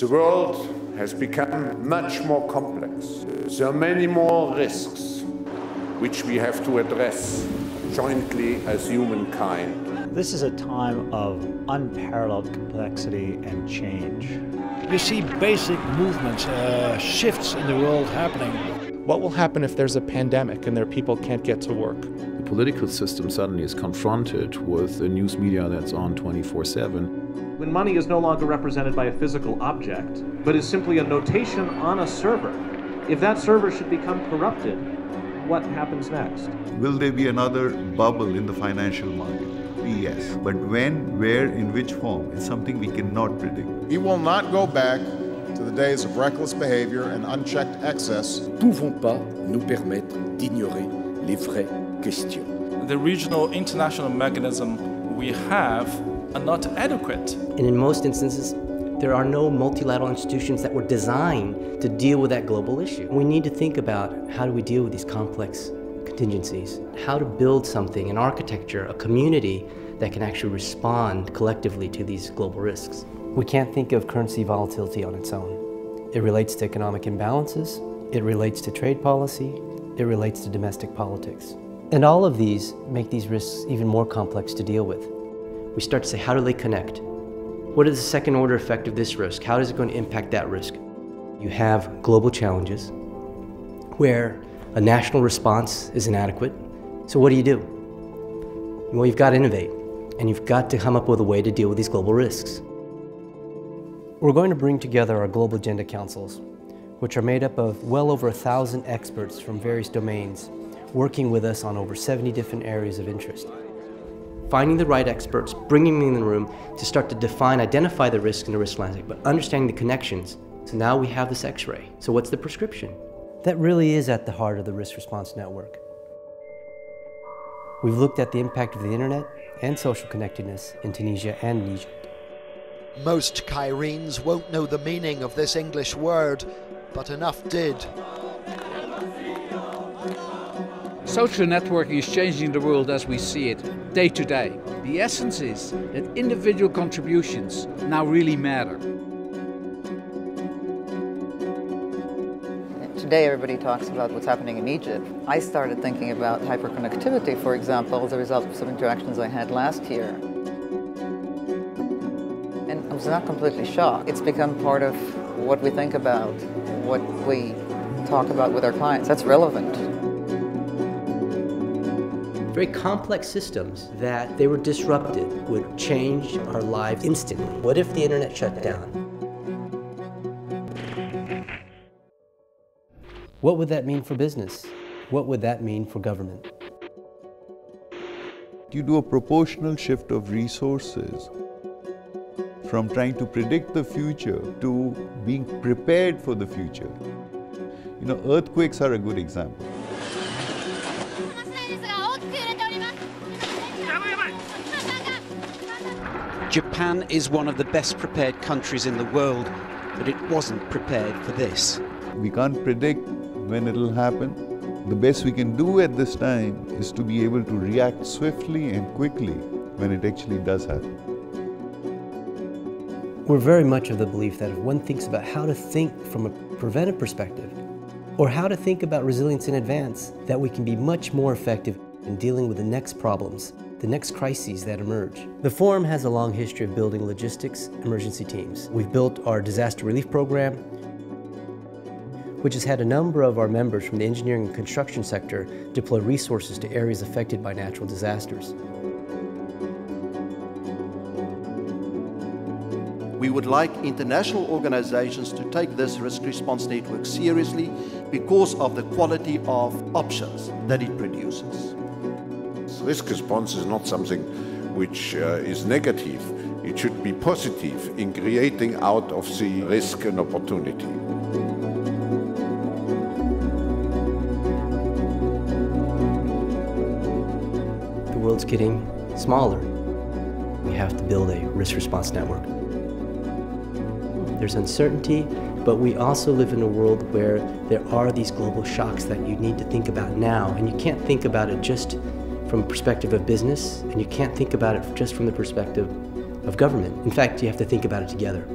The world has become much more complex. There are many more risks which we have to address jointly as humankind. This is a time of unparalleled complexity and change. You see basic movements, uh, shifts in the world happening. What will happen if there's a pandemic and their people can't get to work? The political system suddenly is confronted with a news media that's on 24 7 when money is no longer represented by a physical object, but is simply a notation on a server, if that server should become corrupted, what happens next? Will there be another bubble in the financial market? Yes. But when, where, in which form is something we cannot predict. We will not go back to the days of reckless behavior and unchecked excess. Pouvons pas nous permettre d'ignorer les vraies questions. The regional international mechanism we have are not adequate. And in most instances, there are no multilateral institutions that were designed to deal with that global issue. We need to think about how do we deal with these complex contingencies, how to build something, an architecture, a community that can actually respond collectively to these global risks. We can't think of currency volatility on its own. It relates to economic imbalances, it relates to trade policy, it relates to domestic politics. And all of these make these risks even more complex to deal with we start to say, how do they connect? What is the second order effect of this risk? How is it going to impact that risk? You have global challenges where a national response is inadequate. So what do you do? Well, you've got to innovate and you've got to come up with a way to deal with these global risks. We're going to bring together our Global Agenda Councils, which are made up of well over a thousand experts from various domains, working with us on over 70 different areas of interest finding the right experts, bringing them in the room to start to define, identify the risk in the risk landscape, but understanding the connections. So now we have this x-ray. So what's the prescription? That really is at the heart of the Risk Response Network. We've looked at the impact of the internet and social connectedness in Tunisia and Egypt. Most Cairenes won't know the meaning of this English word, but enough did. Social networking is changing the world as we see it, day to day. The essence is that individual contributions now really matter. Today everybody talks about what's happening in Egypt. I started thinking about hyperconnectivity, for example, as a result of some interactions I had last year. And I was not completely shocked. It's become part of what we think about, what we talk about with our clients. That's relevant very complex systems that they were disrupted would change our lives instantly. What if the internet shut down? What would that mean for business? What would that mean for government? You do a proportional shift of resources from trying to predict the future to being prepared for the future. You know, earthquakes are a good example. Japan is one of the best prepared countries in the world, but it wasn't prepared for this. We can't predict when it'll happen. The best we can do at this time is to be able to react swiftly and quickly when it actually does happen. We're very much of the belief that if one thinks about how to think from a preventive perspective, or how to think about resilience in advance, that we can be much more effective in dealing with the next problems the next crises that emerge. The Forum has a long history of building logistics emergency teams. We've built our disaster relief program, which has had a number of our members from the engineering and construction sector deploy resources to areas affected by natural disasters. We would like international organizations to take this risk response network seriously because of the quality of options that it produces. Risk response is not something which uh, is negative. It should be positive in creating out of the risk an opportunity. The world's getting smaller. We have to build a risk response network. There's uncertainty, but we also live in a world where there are these global shocks that you need to think about now, and you can't think about it just from a perspective of business, and you can't think about it just from the perspective of government. In fact, you have to think about it together.